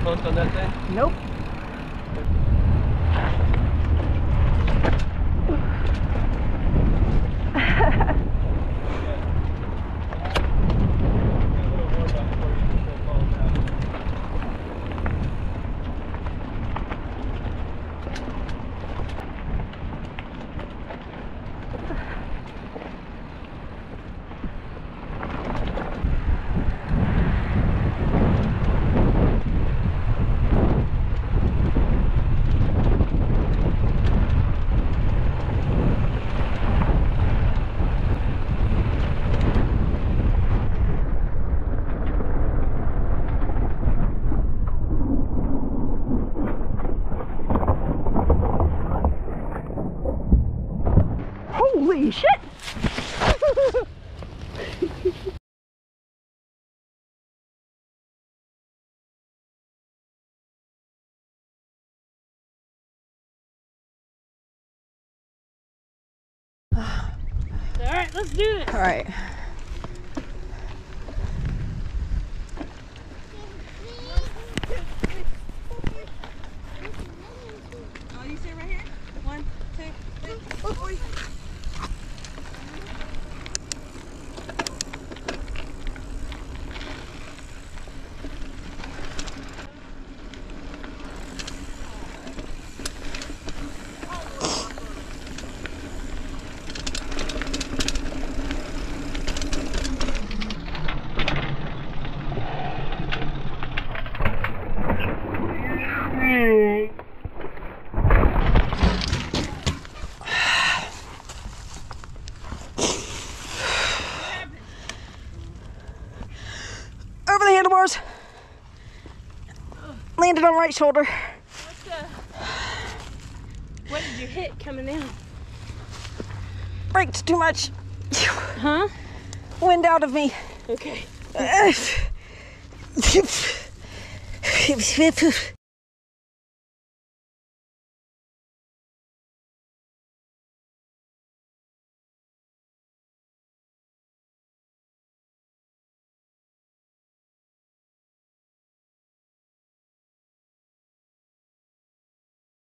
stunt on that thing? Nope. Holy shit! All right, let's do it. All right. Handlebars. Landed on right shoulder. What the? What did you hit coming in? Braked too much. Huh? Wind out of me. Okay.